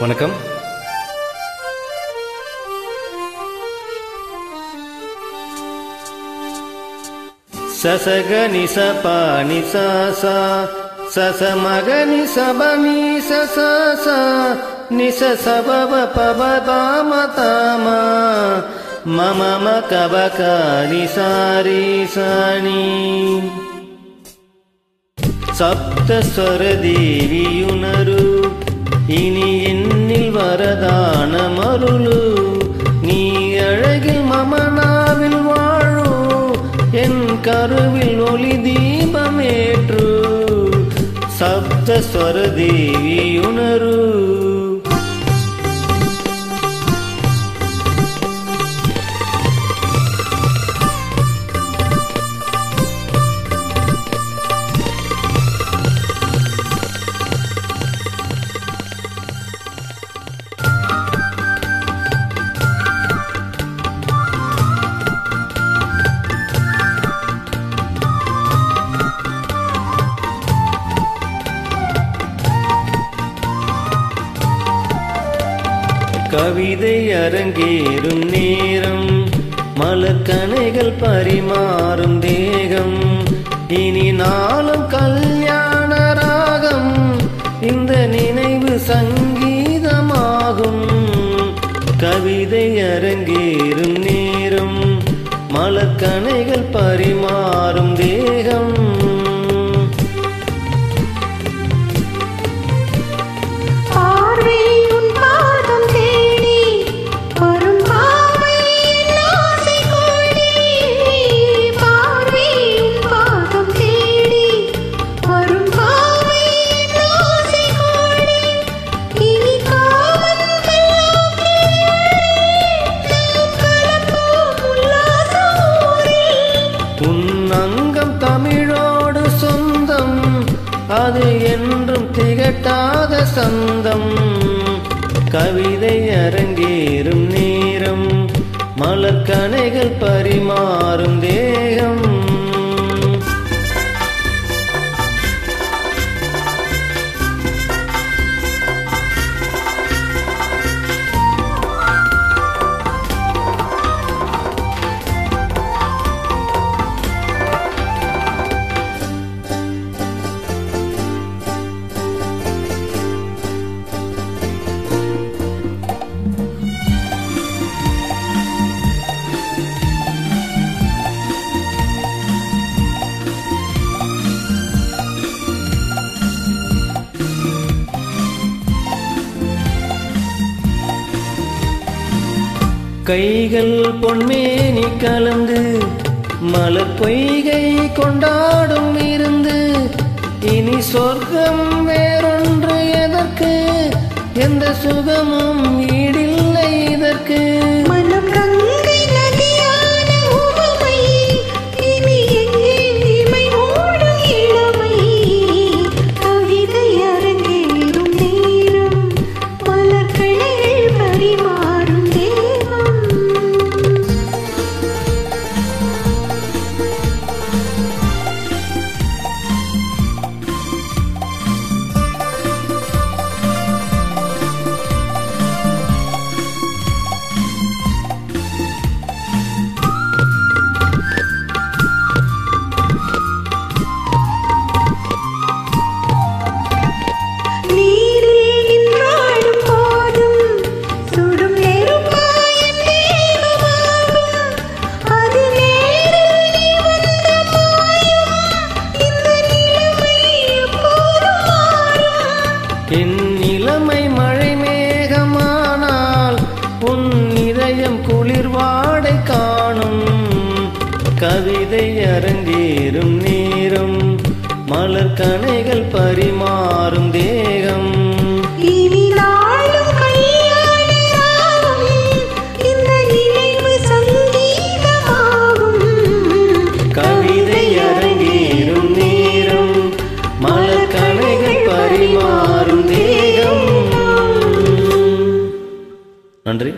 வணக்கம் சசக நிச பாணி சா சச மக நிச பனி சச நிச சபப பப பாம தாம மம ம கபக நிசாரி சனி சப்தஸ்வரதேவியுணரு இனி என்னில் வரதான மருளு நீ அழகில் மமனாவில் வாழும் என் கருவில் ஒளி தீபமேற்று சப்தஸ்வர தேவி உணரு. கவிதை அரங்கேறும் நேரம் மலக்கணைகள் பரிமாறும் தேகம். இனி நாளும் கல்யாண ராகம் இந்த நினைவு சங்கீதமாகும். கவிதை அரங்கேறும் நேரம் மலக்கணைகள் பரிமாறும் தேகம். அது என்றும் திகட்டாத சந்தம். கவிதை அரங்கேறும் நேரம். மலர்கனைகள் பரிமாறும் தே கைகள் பொன்மேனி கலந்து மலர் பொய்கை கொண்டாடும் இருந்து இனி சொர்க்கம் வேறொன்று எதற்கு? எந்த சுகமும் ஈடில்லை இதற்கு. கனைகள் பரிமாறும் தேகம். கவிதை அரங்கேறும் நேரம் மலர் கனைகள் பரிமாறும் தேகம். நன்றி.